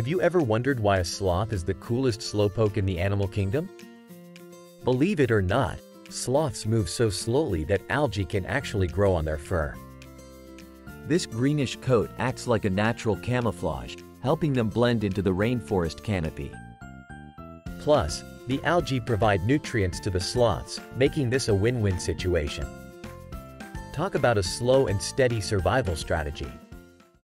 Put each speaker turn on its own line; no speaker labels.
Have you ever wondered why a sloth is the coolest slowpoke in the animal kingdom? Believe it or not, sloths move so slowly that algae can actually grow on their fur.
This greenish coat acts like a natural camouflage, helping them blend into the rainforest canopy.
Plus, the algae provide nutrients to the sloths, making this a win-win situation. Talk about a slow and steady survival strategy.